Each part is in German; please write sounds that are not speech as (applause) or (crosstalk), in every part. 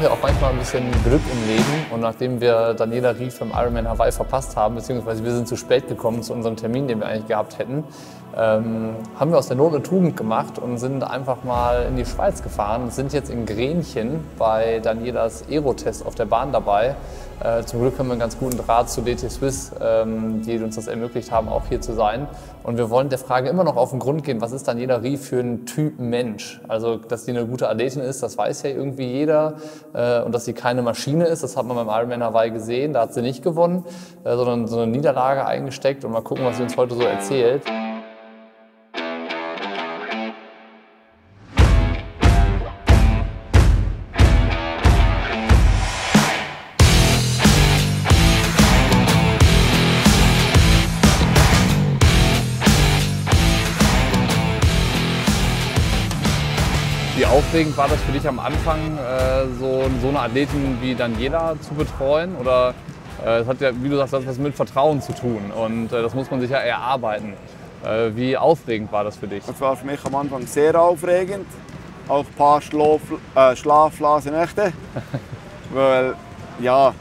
braucht ja auch manchmal ein bisschen Glück im Leben. Und nachdem wir Daniela Rief im Ironman Hawaii verpasst haben, beziehungsweise wir sind zu spät gekommen zu unserem Termin, den wir eigentlich gehabt hätten, ähm, haben wir aus der Not eine Tugend gemacht und sind einfach mal in die Schweiz gefahren. Sind jetzt in Grenchen bei Danielas Aerotest auf der Bahn dabei. Äh, zum Glück haben wir einen ganz guten Draht zu DT Swiss, ähm, die uns das ermöglicht haben, auch hier zu sein. Und wir wollen der Frage immer noch auf den Grund gehen, was ist Daniela Rie für ein Typ Mensch? Also, dass sie eine gute Athletin ist, das weiß ja irgendwie jeder. Äh, und dass sie keine Maschine ist, das hat man beim Ironman Hawaii gesehen. Da hat sie nicht gewonnen, äh, sondern so eine Niederlage eingesteckt. Und mal gucken, was sie uns heute so erzählt. Aufregend war das für dich am Anfang, äh, so, so eine Athletin wie Daniela zu betreuen? Oder äh, es hat ja, wie du sagst, das was mit Vertrauen zu tun und äh, das muss man sich ja erarbeiten. Wie aufregend war das für dich? Das war für mich am Anfang sehr aufregend. Auch ein paar Schlaf, äh, schlaflose Nächte. (laughs) Weil, ja,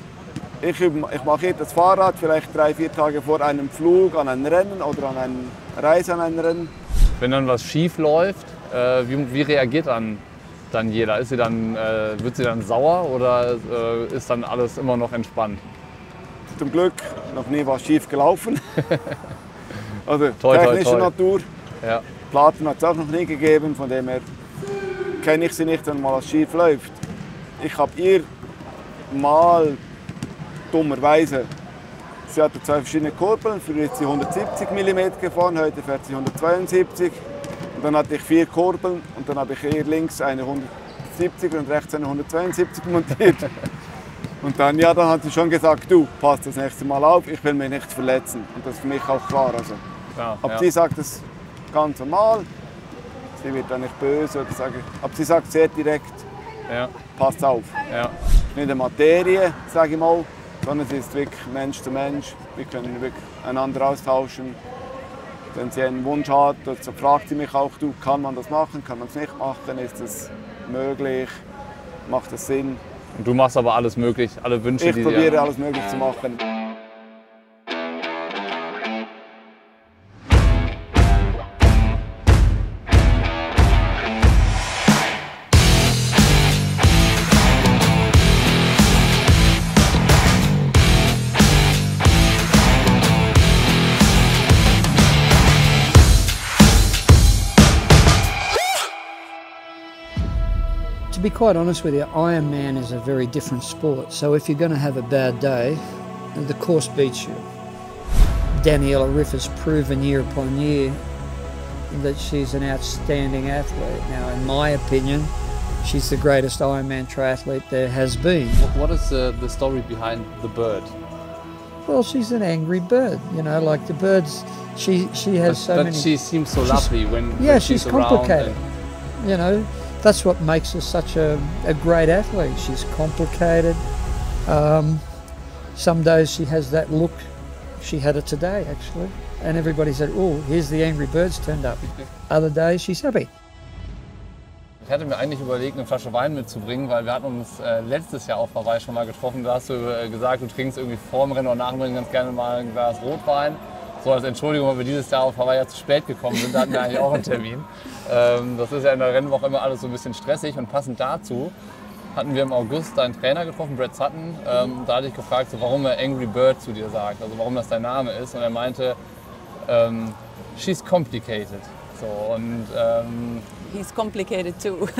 ich, ich mache das Fahrrad vielleicht drei, vier Tage vor einem Flug an ein Rennen oder an eine Reise an ein Rennen. Wenn dann was schief läuft, wie, wie reagiert dann Daniela? Ist sie dann, äh, wird sie dann sauer oder äh, ist dann alles immer noch entspannt? Zum Glück noch nie was schief gelaufen. (laughs) also Toi, toi, technischer toi. Natur. Ja. Platten hat es auch noch nie gegeben, von dem her kenne ich sie nicht, wenn mal was schief läuft. Ich habe ihr mal dummerweise, sie hatte zwei verschiedene Kurbeln, früher ist sie 170 mm gefahren, heute fährt sie 172. Und dann hatte ich vier Kurbeln und dann habe ich ihr links eine 170 und rechts eine 172 montiert. (laughs) Und dann, ja, dann hat sie schon gesagt, du, pass das nächste Mal auf, ich will mich nicht verletzen. Und das ist für mich auch klar. Also. Ja, Aber ja. sie sagt es ganz normal. Sie wird dann nicht böse oder sagen. Aber sie sagt sehr direkt, ja, passt auf. ja. Nicht eine Materie, sage ich mal, sondern es ist wirklich Mensch zu Mensch. Wir können wirklich einander austauschen. Wenn sie einen Wunsch hat, so fragt sie mich auch, du, kann man das machen, kann man es nicht machen, ist es möglich, macht es Sinn. Und du machst aber alles möglich, alle Wünsche, Ich die probiere dir... alles möglich zu machen. Quite honest with you, Ironman is a very different sport. So if you're going to have a bad day, the course beats you. Daniela Riff has proven year upon year that she's an outstanding athlete. Now, in my opinion, she's the greatest Ironman triathlete there has been. What is the, the story behind the bird? Well, she's an angry bird, you know, like the birds. She she has But, so but many. she seems so lovely when, yeah, when she's, around complicated. and- You know, that's what makes her such a, a great athlete. She's complicated. Um, some days she has that look. She had it today, actually. And everybody said, oh, here's the angry birds turned up. (laughs) Other days she's happy. Ich hatte mir eigentlich überlegt, eine Flasche Wein mitzubringen, weil wir hatten uns äh, letztes Jahr auf Hawaii schon mal getroffen. Da hast du äh, gesagt, du trinkst irgendwie vor dem Rennen oder nach dem Rennen ganz gerne mal ein Glas Rotwein. So als Entschuldigung, weil wir dieses Jahr auf Hawaii ja zu spät gekommen sind. Da hatten wir eigentlich auch einen Termin. Ähm, das ist ja in der Rennwoche immer alles so ein bisschen stressig. Und passend dazu hatten wir im August deinen Trainer getroffen, Brett Sutton. Ähm, da hatte ich gefragt, so, warum er Angry Bird zu dir sagt, also warum das dein Name ist. Und er meinte, ähm, she's complicated. So, und ähm, He's complicated too. (laughs)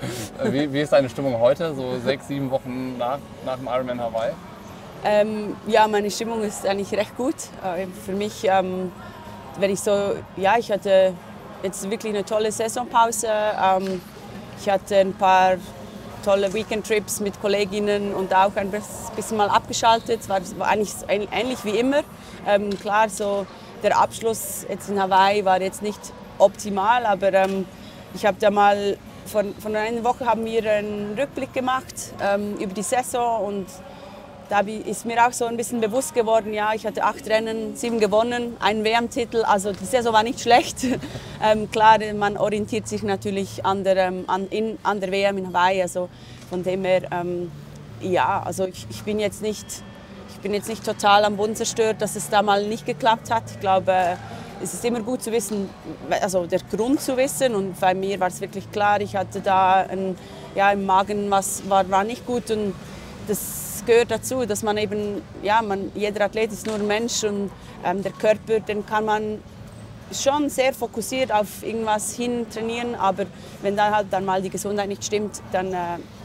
(laughs) Wie, wie ist deine Stimmung heute, so sechs, sieben Wochen nach, nach dem Ironman Hawaii? Ähm, ja, meine Stimmung ist eigentlich recht gut. Äh, für mich, ähm, wenn ich so, ja, ich hatte jetzt wirklich eine tolle Saisonpause. Ähm, ich hatte ein paar tolle Weekend-Trips mit Kolleginnen und auch ein bisschen mal abgeschaltet. Es war, war eigentlich ähnlich wie immer. Ähm, klar, so der Abschluss jetzt in Hawaii war jetzt nicht optimal, aber ähm, ich habe da mal von, von einer Woche haben wir einen Rückblick gemacht ähm, über die Saison und da ist mir auch so ein bisschen bewusst geworden, ja, ich hatte acht Rennen, sieben gewonnen, einen WM-Titel, also die Saison war nicht schlecht. (laughs) ähm, klar, man orientiert sich natürlich an der, ähm, an, in, an der WM in Hawaii, also Von dem her, ähm, ja, also ich, ich, bin jetzt nicht, ich bin jetzt nicht total am Boden zerstört, dass es da mal nicht geklappt hat. Ich glaube, es ist immer gut zu wissen, also der Grund zu wissen. Und bei mir war es wirklich klar, ich hatte da ein, ja, im Magen was war, war nicht gut und das gehört dazu, dass man eben, ja, man, jeder Athlet ist nur ein Mensch und ähm, der Körper, den kann man schon sehr fokussiert auf irgendwas hin trainieren, aber wenn dann halt dann mal die Gesundheit nicht stimmt, dann äh,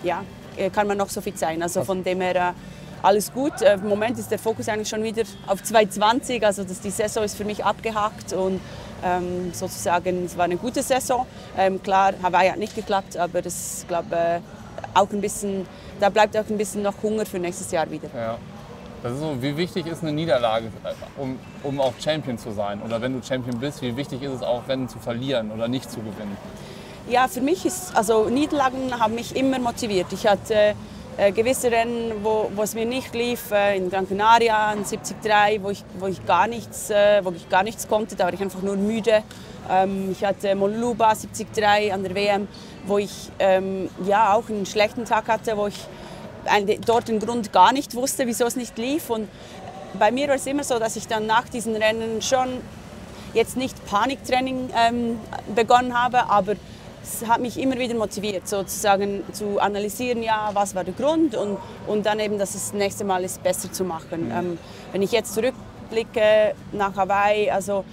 ja, äh, kann man noch so fit sein. Also von dem her äh, alles gut. Äh, Im Moment ist der Fokus eigentlich schon wieder auf 2020, also das, die Saison ist für mich abgehakt und ähm, sozusagen es war eine gute Saison. Ähm, klar, Hawaii hat nicht geklappt, aber das glaube äh, auch ein bisschen, da bleibt auch ein bisschen noch Hunger für nächstes Jahr wieder. Ja. Das ist so, wie wichtig ist eine Niederlage, um, um auch Champion zu sein? Oder wenn du Champion bist, wie wichtig ist es auch, Rennen zu verlieren oder nicht zu gewinnen? Ja, für mich ist, also Niederlagen haben mich immer motiviert. Ich hatte äh, gewisse Rennen, wo, wo es mir nicht lief, äh, in Gran Canaria, in 73, wo ich, wo, ich gar nichts, äh, wo ich gar nichts konnte, da war ich einfach nur müde. Ähm, ich hatte Monluba 73 an der WM, wo ich ähm, ja, auch einen schlechten Tag hatte, wo ich dort den Grund gar nicht wusste, wieso es nicht lief. Und bei mir war es immer so, dass ich dann nach diesen Rennen schon jetzt nicht Paniktraining ähm, begonnen habe, aber es hat mich immer wieder motiviert, sozusagen zu analysieren, ja, was war der Grund und, und dann eben, dass es das nächste Mal ist, besser zu machen. Mhm. Ähm, wenn ich jetzt zurückblicke nach Hawaii, also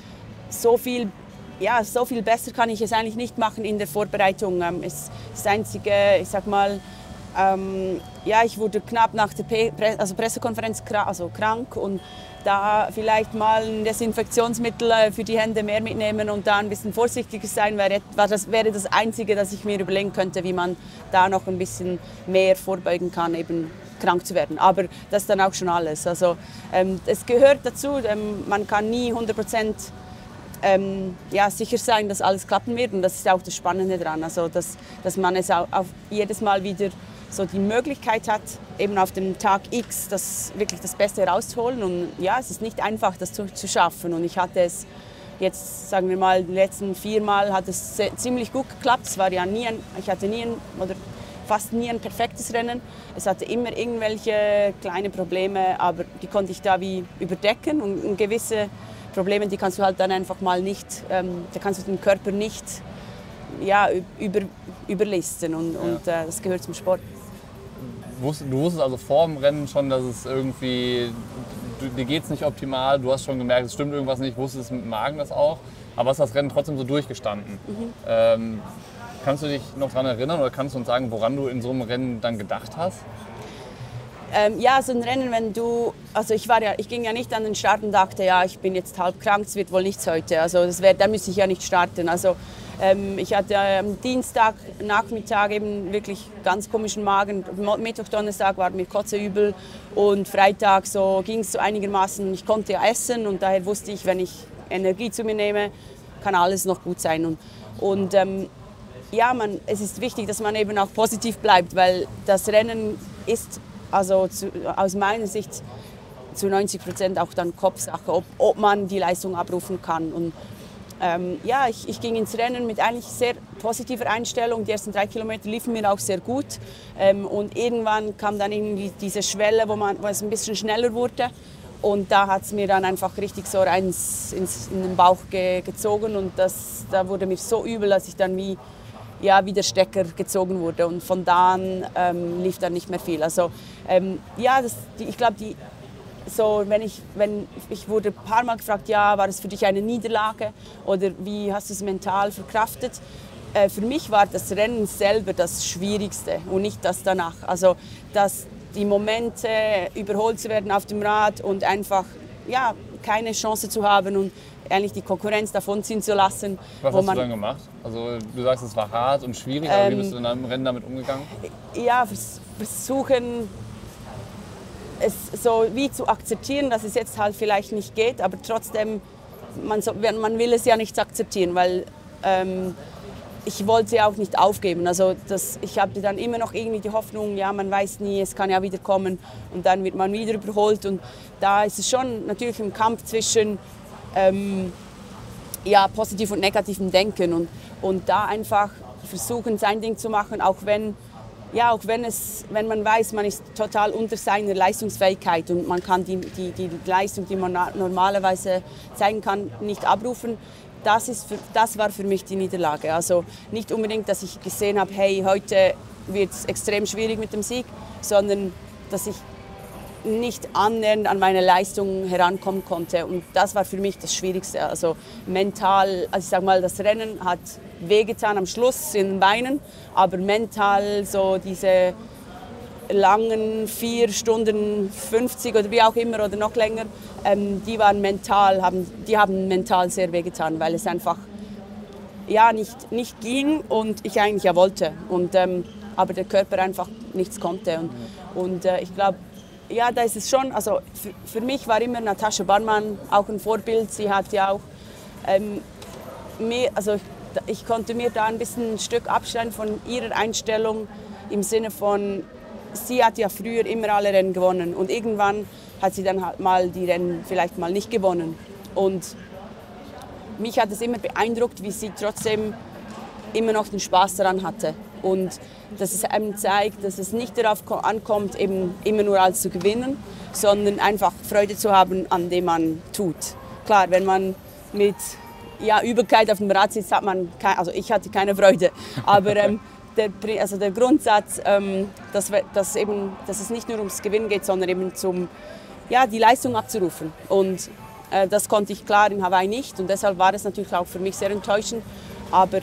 so viel, ja, so viel besser kann ich es eigentlich nicht machen in der Vorbereitung. Ähm, es, das Einzige, ich sag mal, ähm, ja, ich wurde knapp nach der Pre also Pressekonferenz also krank und da vielleicht mal ein Desinfektionsmittel äh, für die Hände mehr mitnehmen und da ein bisschen vorsichtiger sein, wäre das, wäre das Einzige, das ich mir überlegen könnte, wie man da noch ein bisschen mehr vorbeugen kann, eben krank zu werden. Aber das ist dann auch schon alles. Also ähm, es gehört dazu, ähm, man kann nie 100 Prozent ähm, ja, sicher sein, dass alles klappen wird und das ist auch das Spannende daran, also dass, dass man es auch, auch jedes Mal wieder so die Möglichkeit hat, eben auf dem Tag X das wirklich das Beste herauszuholen. Und ja, es ist nicht einfach, das zu, zu schaffen. Und ich hatte es jetzt, sagen wir mal, die letzten vier Mal hat es sehr, ziemlich gut geklappt. Es war ja nie ein, ich hatte nie ein, oder fast nie ein perfektes Rennen. Es hatte immer irgendwelche kleine Probleme, aber die konnte ich da wie überdecken. Und, und gewisse Probleme, die kannst du halt dann einfach mal nicht, ähm, da kannst du den Körper nicht ja, über, überlisten und, ja. und äh, das gehört zum Sport du wusstest also vor dem Rennen schon, dass es irgendwie, du, dir geht es nicht optimal, du hast schon gemerkt, es stimmt irgendwas nicht, wusstest mit dem Magen das auch, aber hast das Rennen trotzdem so durchgestanden. Mhm. Ähm, kannst du dich noch daran erinnern oder kannst du uns sagen, woran du in so einem Rennen dann gedacht hast? Ähm, ja, so ein Rennen, wenn du, also ich war ja, ich ging ja nicht an den Start und dachte, ja, ich bin jetzt halb krank, es wird wohl nichts heute. Also das wär, da müsste ich ja nicht starten. Also ähm, ich hatte am Dienstag Nachmittag eben wirklich ganz komischen Magen. Mittwoch, Donnerstag war mir kotzeübel und Freitag so ging es so einigermaßen. Ich konnte ja essen und daher wusste ich, wenn ich Energie zu mir nehme, kann alles noch gut sein. Und, und ähm, ja, man, es ist wichtig, dass man eben auch positiv bleibt, weil das Rennen ist also zu, aus meiner Sicht zu 90 Prozent auch dann Kopfsache, ob, ob man die Leistung abrufen kann. Und ähm, ja, ich, ich, ging ins Rennen mit eigentlich sehr positiver Einstellung. Die ersten drei Kilometer liefen mir auch sehr gut. Ähm, und irgendwann kam dann irgendwie diese Schwelle, wo, man, wo es ein bisschen schneller wurde. Und da hat es mir dann einfach richtig so eins ins, in den Bauch ge, gezogen. Und das, da wurde mir so übel, dass ich dann wie, ja, wie der Stecker gezogen wurde. Und von da an ähm, lief dann nicht mehr viel. Also ähm, ja, das, die, ich glaube, die so, wenn ich, wenn, ich wurde ein paar Mal gefragt, ja, war das für dich eine Niederlage oder wie hast du es mental verkraftet? Äh, für mich war das Rennen selber das Schwierigste und nicht das danach. Also, dass die Momente überholt zu werden auf dem Rad und einfach ja, keine Chance zu haben und eigentlich die Konkurrenz davonziehen zu lassen. Was hast du dann gemacht? Also du sagst, es war hart und schwierig, aber ähm, wie bist du in einem Rennen damit umgegangen? Ja, versuchen es so wie zu akzeptieren, dass es jetzt halt vielleicht nicht geht, aber trotzdem, man, so, man will es ja nicht akzeptieren, weil ähm, ich wollte sie auch nicht aufgeben. Also das, ich habe dann immer noch irgendwie die Hoffnung, ja, man weiß nie, es kann ja wieder kommen und dann wird man wieder überholt. Und da ist es schon natürlich ein Kampf zwischen ähm, ja, positiv und negativem Denken und, und da einfach versuchen, sein Ding zu machen, auch wenn ja, auch wenn, es, wenn man weiß, man ist total unter seiner Leistungsfähigkeit und man kann die, die, die Leistung, die man normalerweise zeigen kann, nicht abrufen, das, ist für, das war für mich die Niederlage. Also nicht unbedingt, dass ich gesehen habe, hey, heute wird es extrem schwierig mit dem Sieg, sondern dass ich nicht annähernd an meine Leistung herankommen konnte. Und das war für mich das Schwierigste. Also mental, also ich sag mal, das Rennen hat wehgetan am Schluss in den Beinen, aber mental so diese langen vier Stunden 50 oder wie auch immer oder noch länger, ähm, die waren mental, haben, die haben mental sehr wehgetan, weil es einfach ja, nicht, nicht ging und ich eigentlich ja wollte. Und, ähm, aber der Körper einfach nichts konnte. Und, und äh, ich glaube, ja, da ist es schon, also für, für, mich war immer Natascha Barmann auch ein Vorbild. Sie hat ja auch ähm, mir, also ich, ich konnte mir da ein bisschen ein Stück abstellen von ihrer Einstellung im Sinne von, sie hat ja früher immer alle Rennen gewonnen und irgendwann hat sie dann halt mal die Rennen vielleicht mal nicht gewonnen. Und mich hat es immer beeindruckt, wie sie trotzdem immer noch den Spaß daran hatte. Und dass es einem zeigt, dass es nicht darauf ankommt, eben immer nur als zu gewinnen, sondern einfach Freude zu haben an dem man tut. Klar, wenn man mit ja, Übelkeit auf dem Rad sitzt, hat man, keine, also ich hatte keine Freude, (laughs) aber ähm, der, also der Grundsatz, ähm, dass, dass, eben, dass es nicht nur ums Gewinnen geht, sondern eben zum, ja, die Leistung abzurufen. Und äh, das konnte ich klar in Hawaii nicht und deshalb war es natürlich auch für mich sehr enttäuschend. Aber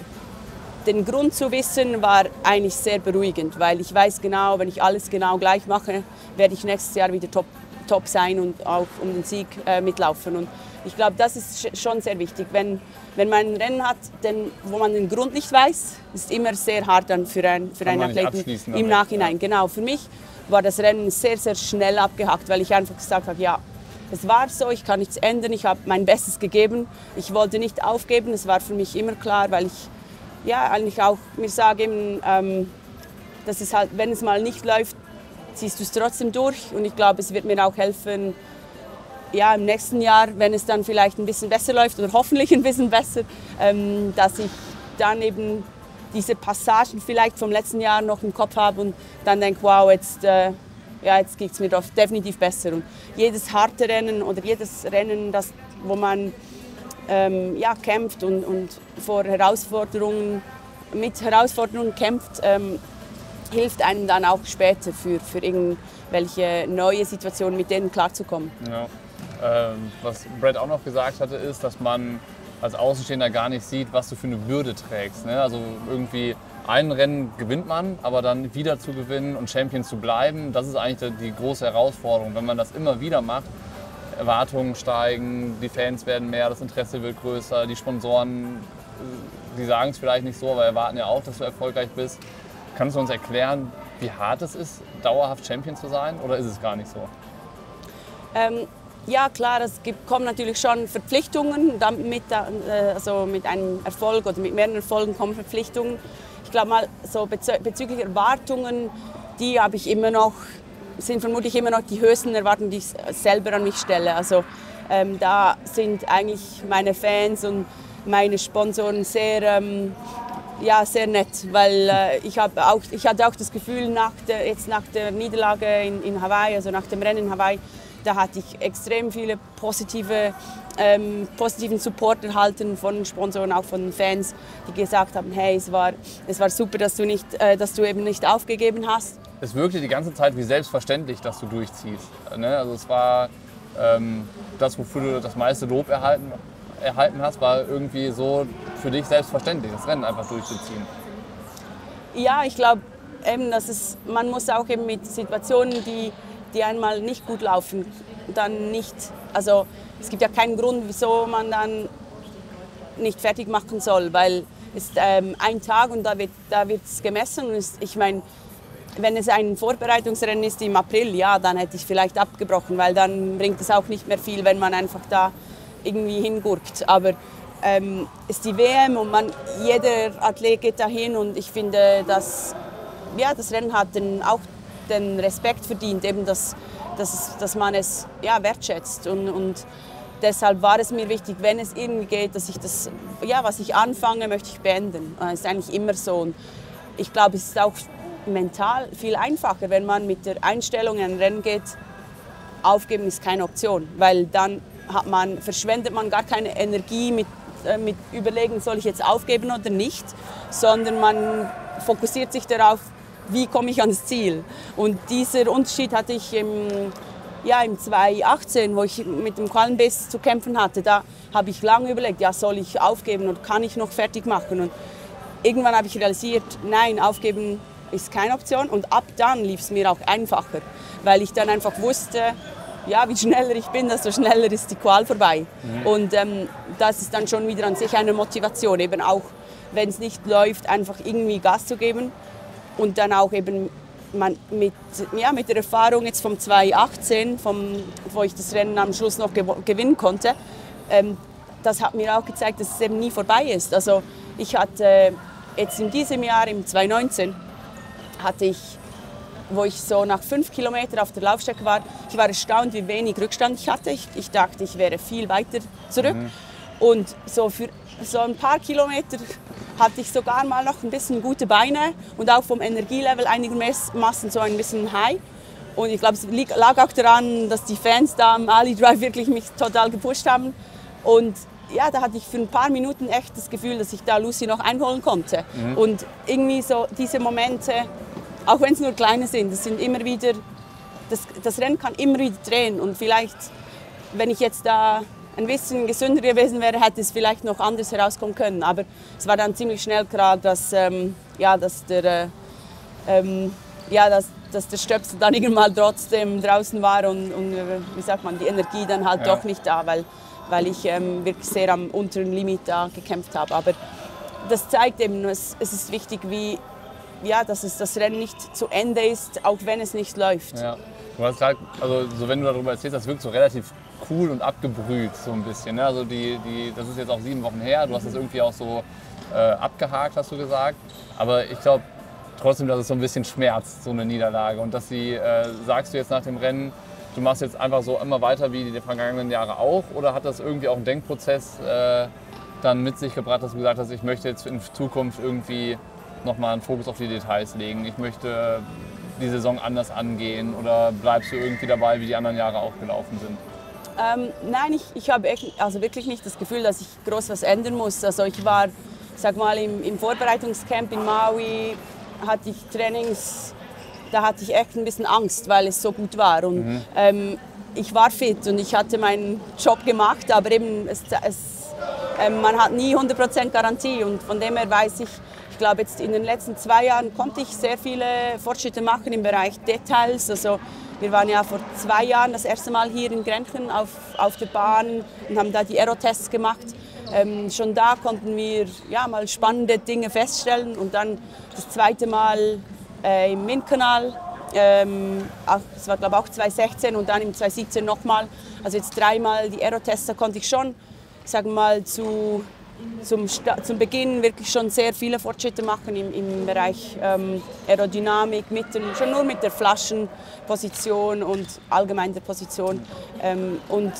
den Grund zu wissen war eigentlich sehr beruhigend, weil ich weiß genau, wenn ich alles genau gleich mache, werde ich nächstes Jahr wieder top, top sein und auch um den Sieg äh, mitlaufen. Und ich glaube, das ist schon sehr wichtig. Wenn, wenn man ein Rennen hat, denn, wo man den Grund nicht weiß, ist immer sehr hart dann für, ein, für einen Athleten im Nachhinein. Ja. Genau, für mich war das Rennen sehr, sehr schnell abgehakt, weil ich einfach gesagt habe, ja, es war so, ich kann nichts ändern, ich habe mein Bestes gegeben, ich wollte nicht aufgeben, es war für mich immer klar, weil ich ja, eigentlich auch mir sage, eben, ähm, dass es halt, wenn es mal nicht läuft, ziehst du es trotzdem durch und ich glaube, es wird mir auch helfen, ja, im nächsten Jahr, wenn es dann vielleicht ein bisschen besser läuft oder hoffentlich ein bisschen besser, ähm, dass ich dann eben diese Passagen vielleicht vom letzten Jahr noch im Kopf habe und dann denke, wow, jetzt, äh, ja, jetzt geht es mir doch definitiv besser. Und jedes harte Rennen oder jedes Rennen, das, wo man ähm, ja, kämpft und, und vor Herausforderungen, mit Herausforderungen kämpft, ähm, hilft einem dann auch später für, für irgendwelche neue Situationen, mit denen klarzukommen. Ja. Ähm, was Brad auch noch gesagt hatte, ist, dass man als Außenstehender gar nicht sieht, was du für eine Bürde trägst. Ne? Also irgendwie ein Rennen gewinnt man, aber dann wieder zu gewinnen und Champion zu bleiben, das ist eigentlich die große Herausforderung. Wenn man das immer wieder macht, Erwartungen steigen, die Fans werden mehr, das Interesse wird größer, die Sponsoren, äh, die sagen es vielleicht nicht so, aber erwarten ja auch, dass du erfolgreich bist. Kannst du uns erklären, wie hart es ist, dauerhaft Champion zu sein oder ist es gar nicht so? Ähm, ja, klar, es gibt, kommen natürlich schon Verpflichtungen. Mit, äh, also mit einem Erfolg oder mit mehreren Erfolgen kommen Verpflichtungen. Ich glaube mal, so bezüglich Erwartungen, die habe ich immer noch, sind vermutlich immer noch die höchsten Erwartungen, die ich selber an mich stelle. Also ähm, da sind eigentlich meine Fans und meine Sponsoren sehr, ähm, ja, sehr nett, weil äh, ich, auch, ich hatte auch das Gefühl, nach der, jetzt nach der Niederlage in, in Hawaii, also nach dem Rennen in Hawaii, da hatte ich extrem viele positive, ähm, positiven Support erhalten von Sponsoren, auch von Fans, die gesagt haben, hey, es war, es war super, dass du, nicht, äh, dass du eben nicht aufgegeben hast. Es wirkte die ganze Zeit wie selbstverständlich, dass du durchziehst. Ne? Also es war ähm, das, wofür du das meiste Lob erhalten, erhalten hast, war irgendwie so für dich selbstverständlich, das Rennen einfach durchzuziehen. Ja, ich glaube, eben, man muss auch eben mit Situationen, die die einmal nicht gut laufen, dann nicht, also es gibt ja keinen Grund, wieso man dann nicht fertig machen soll, weil es ist ähm, ein Tag und da wird es gemessen. Und es, ich meine, wenn es ein Vorbereitungsrennen ist im April, ja, dann hätte ich vielleicht abgebrochen, weil dann bringt es auch nicht mehr viel, wenn man einfach da irgendwie hingurkt. Aber ähm, ist die WM und man, jeder Athlet geht dahin und ich finde, dass ja, das Rennen hat den, auch den Respekt verdient, eben dass, dass, dass man es ja, wertschätzt. Und, und deshalb war es mir wichtig, wenn es irgendwie geht, dass ich das, ja, was ich anfange, möchte ich beenden. Das ist eigentlich immer so. Und ich glaube, es ist auch mental viel einfacher, wenn man mit der Einstellung in ein Rennen geht, aufgeben ist keine Option, weil dann hat man, verschwendet man gar keine Energie mit, äh, mit Überlegen, soll ich jetzt aufgeben oder nicht, sondern man fokussiert sich darauf, wie komme ich ans Ziel. Und dieser Unterschied hatte ich im, ja, im 2018, wo ich mit dem Qualenbiss zu kämpfen hatte. Da habe ich lange überlegt, ja, soll ich aufgeben oder kann ich noch fertig machen? Und irgendwann habe ich realisiert, nein, aufgeben ist keine Option. Und ab dann lief es mir auch einfacher, weil ich dann einfach wusste, ja, wie schneller ich bin, desto schneller ist die Qual vorbei. Mhm. Und ähm, das ist dann schon wieder an sich eine Motivation, eben auch wenn es nicht läuft, einfach irgendwie Gas zu geben und dann auch eben man mit, ja, mit der Erfahrung jetzt vom 2018, vom, wo ich das Rennen am Schluss noch gewinnen konnte, ähm, das hat mir auch gezeigt, dass es eben nie vorbei ist. Also ich hatte jetzt in diesem Jahr, im 2019, hatte ich, wo ich so nach fünf Kilometern auf der Laufstrecke war, ich war erstaunt, wie wenig Rückstand ich hatte. Ich, ich dachte, ich wäre viel weiter zurück. Mhm. Und so für so ein paar Kilometer hatte ich sogar mal noch ein bisschen gute Beine und auch vom Energielevel einigermaßen so ein bisschen high. Und ich glaube, es lag auch daran, dass die Fans da am Ali Drive wirklich mich total gepusht haben. Und ja, da hatte ich für ein paar Minuten echt das Gefühl, dass ich da Lucy noch einholen konnte. Mhm. Und irgendwie so diese Momente, auch wenn es nur kleine sind, das sind immer wieder, das, das Rennen kann immer wieder drehen. Und vielleicht, wenn ich jetzt da ein bisschen gesünder gewesen wäre, hätte es vielleicht noch anders herauskommen können. Aber es war dann ziemlich schnell klar, dass, ähm, ja, dass, der, äh, ähm, ja, dass, dass der Stöpsel dann (laughs) irgendwann trotzdem draußen war und, und, äh, wie sagt man, die Energie dann halt ja. doch nicht da, weil, weil ich ähm, wirklich sehr am unteren Limit da gekämpft habe. Aber das zeigt eben, es, es ist wichtig, wie, ja, dass es das Rennen nicht zu Ende ist, auch wenn es nicht läuft. Ja. Du hast gesagt, also so wenn du darüber erzählst, das wirkt so relativ cool und abgebrüht so ein bisschen. Ne? Also die, die, das ist jetzt auch sieben Wochen her. Du hast das irgendwie auch so äh, abgehakt, hast du gesagt. Aber ich glaube trotzdem, dass es so ein bisschen schmerzt, so eine Niederlage. Und dass sie, äh, sagst du jetzt nach dem Rennen, du machst jetzt einfach so immer weiter wie die vergangenen Jahre auch? Oder hat das irgendwie auch einen Denkprozess äh, dann mit sich gebracht, dass du gesagt hast, ich möchte jetzt in Zukunft irgendwie nochmal einen Fokus auf die Details legen? Ich möchte die Saison anders angehen? Oder bleibst du irgendwie dabei, wie die anderen Jahre auch gelaufen sind? Ähm, nein, ich, ich habe also wirklich nicht das Gefühl, dass ich groß was ändern muss. Also ich war, sag mal, im, im Vorbereitungscamp in Maui, hatte ich Trainings, da hatte ich echt ein bisschen Angst, weil es so gut war. Und mhm. ähm, ich war fit und ich hatte meinen Job gemacht, aber eben es, es, äh, man hat nie 100% Garantie und von dem her weiß ich, ich glaube, jetzt in den letzten zwei Jahren konnte ich sehr viele Fortschritte machen im Bereich Details. Also wir waren ja vor zwei Jahren das erste Mal hier in Grenchen auf, auf der Bahn und haben da die Aerotests gemacht. Ähm, schon da konnten wir ja, mal spannende Dinge feststellen und dann das zweite Mal äh, im Windkanal. Ähm, das war glaube ich auch 2016 und dann im 2017 nochmal. Also jetzt dreimal die Aerotests, da konnte ich schon, sagen mal, zu zum, zum Beginn wirklich schon sehr viele Fortschritte machen im, im Bereich ähm, Aerodynamik, mit dem, schon nur mit der Flaschenposition und allgemein der Position. Ähm, und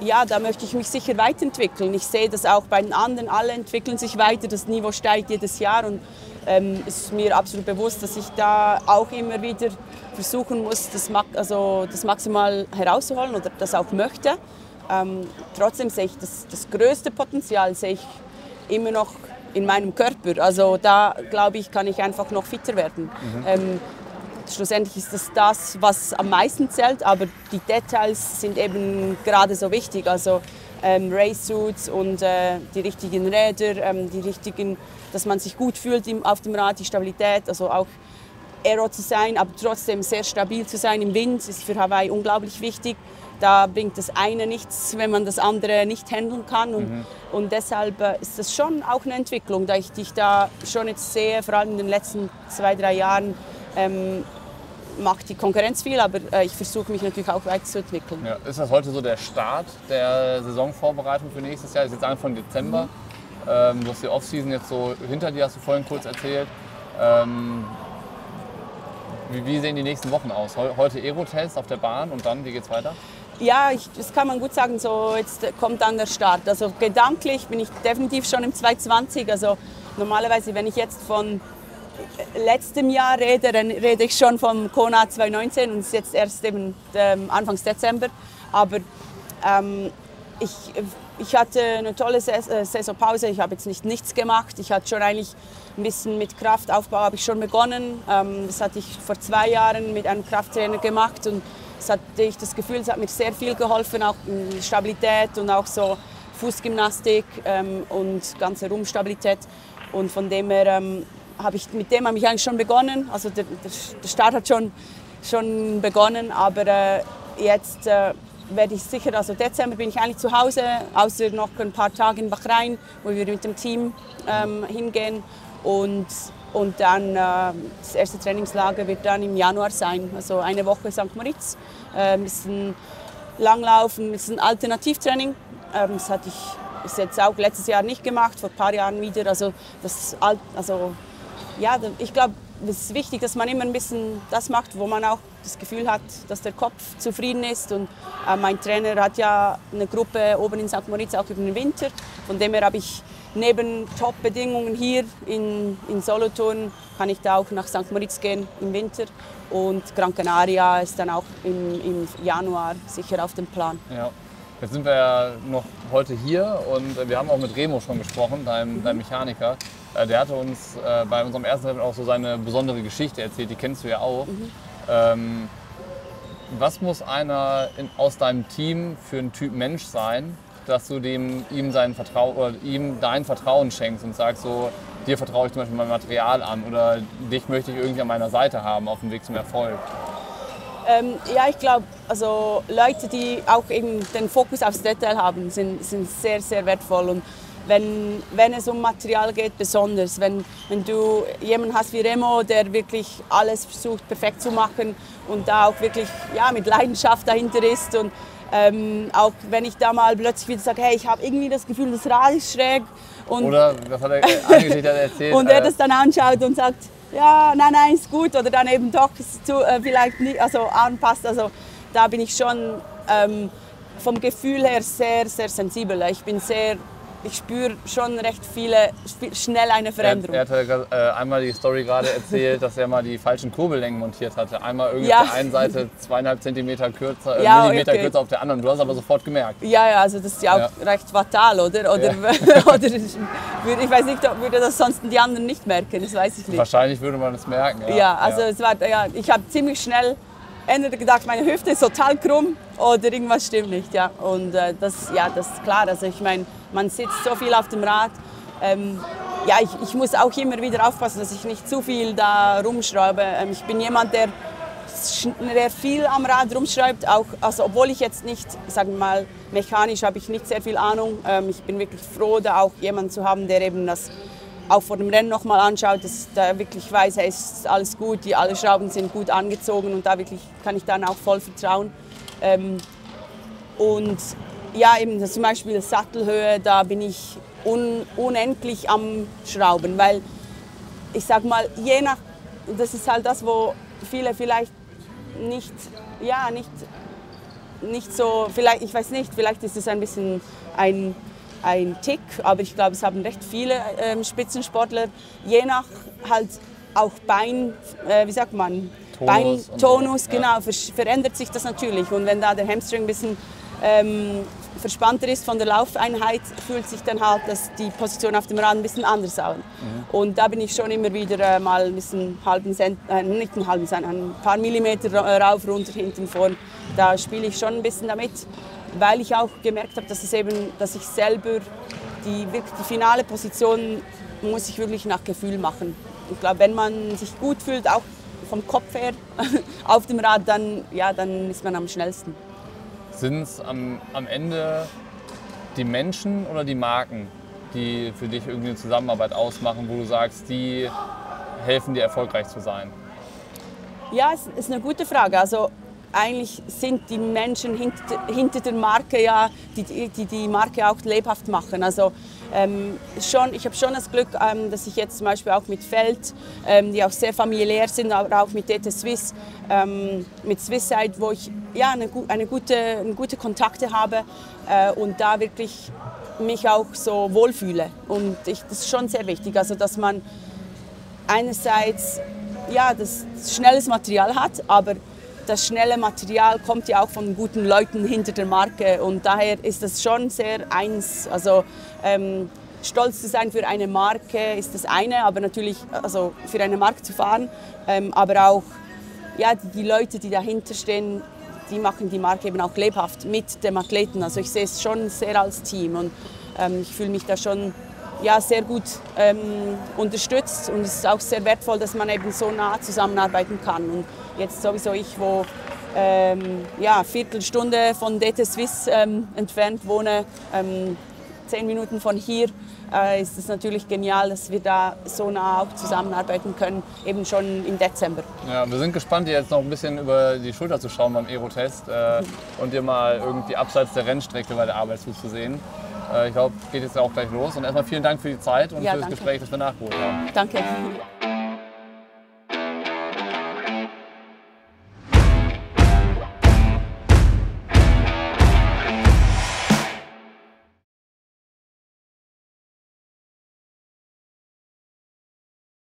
ja, da möchte ich mich sicher weiterentwickeln. Ich sehe das auch bei den anderen, alle entwickeln sich weiter, das Niveau steigt jedes Jahr und ähm, es ist mir absolut bewusst, dass ich da auch immer wieder versuchen muss, das, also das maximal herauszuholen oder das auch möchte. Ähm, trotzdem sehe ich das, das größte Potenzial sehe ich immer noch in meinem Körper. Also da glaube ich, kann ich einfach noch fitter werden. Mhm. Ähm, schlussendlich ist das das, was am meisten zählt, aber die Details sind eben gerade so wichtig. Also ähm, Race-Suits und äh, die richtigen Räder, ähm, die richtigen, dass man sich gut fühlt im, auf dem Rad, die Stabilität, also auch Aero zu sein, aber trotzdem sehr stabil zu sein im Wind, ist für Hawaii unglaublich wichtig. Da bringt das eine nichts, wenn man das andere nicht handeln kann. Und, mhm. und deshalb äh, ist das schon auch eine Entwicklung, da ich dich da schon jetzt sehe, vor allem in den letzten zwei, drei Jahren. Ähm, macht die Konkurrenz viel, aber äh, ich versuche mich natürlich auch weiterzuentwickeln. Ja, ist das heute so der Start der Saisonvorbereitung für nächstes Jahr? Ist jetzt Anfang Dezember. Mhm. Ähm, du hast die Offseason jetzt so hinter dir, hast du vorhin kurz erzählt. Ähm, wie, wie, sehen die nächsten Wochen aus? Heute Aero-Test auf der Bahn und dann, wie geht es weiter? Ja, ich, das kann man gut sagen, so jetzt kommt dann der Start. Also gedanklich bin ich definitiv schon im 2020. Also normalerweise, wenn ich jetzt von letztem Jahr rede, dann rede ich schon vom Kona 2019 und es ist jetzt erst eben ähm, Anfang Dezember. Aber ähm, ich, ich hatte eine tolle äh, Saisonpause. Ich habe jetzt nicht nichts gemacht. Ich hatte schon eigentlich ein bisschen mit Kraftaufbau habe ich schon begonnen. Ähm, das hatte ich vor zwei Jahren mit einem Krafttrainer gemacht und das hatte ich das Gefühl, es hat mir sehr viel geholfen, auch Stabilität und auch so Fußgymnastik ähm, und ganze Rumpfstabilität. Und von dem her ähm, habe ich mit dem habe ich eigentlich schon begonnen. Also der, der Start hat schon, schon begonnen, aber äh, jetzt äh, werde ich sicher, also Dezember bin ich eigentlich zu Hause, außer noch ein paar Tage in Bahrain, wo wir mit dem Team ähm, hingehen. Und, und dann äh, das erste Trainingslager wird dann im Januar sein, also eine Woche St. Moritz. Äh, ein bisschen Langlaufen, ein bisschen Alternativtraining. Ähm, das hatte ich bis jetzt auch letztes Jahr nicht gemacht, vor ein paar Jahren wieder. Also, das, also ja, ich glaube, es ist wichtig, dass man immer ein bisschen das macht, wo man auch das Gefühl hat, dass der Kopf zufrieden ist. Und äh, mein Trainer hat ja eine Gruppe oben in St. Moritz auch über den Winter. Von dem her habe ich neben Top-Bedingungen hier in, in Solothurn, kann ich da auch nach St. Moritz gehen im Winter. Und Gran Canaria ist dann auch im, im Januar sicher auf dem Plan. Ja. Jetzt sind wir ja noch heute hier und wir haben auch mit Remo schon gesprochen, deinem, mhm. deinem Mechaniker. Äh, der hatte uns äh, bei unserem ersten Treffen auch so seine besondere Geschichte erzählt, die kennst du ja auch. Mhm. Ähm, was muss einer in, aus deinem Team für ein Typ Mensch sein, dass du dem, ihm, sein Vertrau oder ihm dein Vertrauen schenkst und sagst so, dir vertraue ich zum Beispiel mein Material an oder dich möchte ich irgendwie an meiner Seite haben auf dem Weg zum Erfolg? Ähm, ja, ich glaube, also Leute, die auch eben den Fokus aufs Detail haben, sind, sind sehr, sehr wertvoll. Und wenn, wenn es um Material geht, besonders. Wenn, wenn du jemanden hast wie Remo, der wirklich alles versucht perfekt zu machen und da auch wirklich ja, mit Leidenschaft dahinter ist und ähm, auch wenn ich da mal plötzlich wieder sage, hey, ich habe irgendwie das Gefühl, das Rad ist schräg. Und Oder, das hat er eigentlich erzählt. und er äh, das dann anschaut und sagt, ja, nein, nein, ist gut. Oder dann eben doch zu, äh, vielleicht nicht, also anpasst. Also da bin ich schon ähm, vom Gefühl her sehr, sehr sensibel. Ich bin sehr ich spüre schon recht viele, schnell eine Veränderung. Er, er hatte äh, einmal die Story gerade erzählt, dass er mal die falschen Kurbellängen montiert hatte. Einmal irgendwie ja. auf der einen Seite zweieinhalb Zentimeter kürzer, äh, ja, Millimeter okay. kürzer auf der anderen. Du hast aber sofort gemerkt. Ja, ja, also das ist ja auch ja. recht fatal, oder? Oder, (laughs) oder ich weiß nicht, ob würde das sonst die anderen nicht merken, das weiß ich nicht. Wahrscheinlich würde man es merken, ja. Ja, also Es war, ja, ich habe ziemlich schnell entweder gedacht, meine Hüfte ist total krumm oder irgendwas stimmt nicht. Ja. Und äh, das, ja, das ist klar. Also ich meine, man sitzt so viel auf dem Rad. Ähm, ja, ich, ich, muss auch immer wieder aufpassen, dass ich nicht zu viel da rumschraube. Ähm, ich bin jemand, der, der viel am Rad rumschreibt, auch, also obwohl ich jetzt nicht, sagen wir mal, mechanisch habe ich nicht sehr viel Ahnung. Ähm, ich bin wirklich froh, da auch jemanden zu haben, der eben das auch vor dem Rennen nochmal anschaut, dass da wirklich weiß, hey, ist alles gut, die, alle Schrauben sind gut angezogen und da wirklich kann ich dann auch voll vertrauen. Ähm, und ja, eben zum Beispiel Sattelhöhe, da bin ich un, unendlich am Schrauben, weil ich sag mal, je nach, das ist halt das, wo viele vielleicht nicht, ja, nicht, nicht so, vielleicht, ich weiß nicht, vielleicht ist es ein bisschen ein, ein Tick, aber ich glaube, es haben recht viele ähm, Spitzensportler, je nach halt auch Bein, äh, wie sagt man, Tonus, Beintonus, so. genau, ja. verändert sich das natürlich. Und wenn da der Hamstring ein bisschen ähm, verspannter ist von der Laufeinheit, fühlt sich dann halt dass die Position auf dem Rad ein bisschen anders an. Mhm. Und da bin ich schon immer wieder äh, mal ein bisschen halben Cent, äh, nicht einen halben Cent, ein paar Millimeter rauf, runter, hinten, vorn. Da spiele ich schon ein bisschen damit, weil ich auch gemerkt habe, dass, es eben, dass ich selber die, die finale Position muss ich wirklich nach Gefühl machen. Ich glaube, wenn man sich gut fühlt, auch vom Kopf her (laughs) auf dem Rad, dann, ja, dann ist man am schnellsten. Sind es am, am Ende die Menschen oder die Marken, die für dich irgendwie eine Zusammenarbeit ausmachen, wo du sagst, die helfen dir erfolgreich zu sein? Ja, es ist eine gute Frage. Also eigentlich sind die Menschen hinter, hinter der Marke ja, die, die die Marke auch lebhaft machen. Also ähm, schon, ich habe schon das Glück, ähm, dass ich jetzt zum Beispiel auch mit Feld, ähm, die auch sehr familiär sind, aber auch mit DT Swiss, ähm, mit Swisside, wo ich ja, eine, eine, gute, eine gute Kontakte habe äh, und da wirklich mich auch so wohlfühle. Und ich, das ist schon sehr wichtig, also dass man einerseits ja, das schnelles Material hat, aber das schnelle Material kommt ja auch von guten Leuten hinter der Marke und daher ist das schon sehr eins. Also ähm, stolz zu sein für eine Marke ist das eine, aber natürlich also für eine Marke zu fahren, ähm, aber auch ja, die, Leute, die dahinter stehen, die machen die Marke eben auch lebhaft mit dem Athleten. Also ich sehe es schon sehr als Team und ähm, ich fühle mich da schon ja, sehr gut ähm, unterstützt und es ist auch sehr wertvoll, dass man eben so nah zusammenarbeiten kann. Und jetzt sowieso ich, wo ähm, ja, Viertelstunde von DT Swiss ähm, entfernt wohne, ähm, zehn Minuten von hier, äh, ist es natürlich genial, dass wir da so nah auch zusammenarbeiten können, eben schon im Dezember. Ja, wir sind gespannt, dir jetzt noch ein bisschen über die Schulter zu schauen beim Aerotest äh, und dir mal irgendwie abseits der Rennstrecke bei der Arbeit zuzusehen. Äh, ich glaube, geht jetzt auch gleich los. Und erstmal vielen Dank für die Zeit und Ja, für das danke. Gespräch, das wir nachgeholt haben. Danke.